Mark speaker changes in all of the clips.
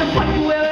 Speaker 1: and Megan Lima on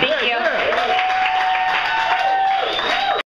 Speaker 1: Thank you.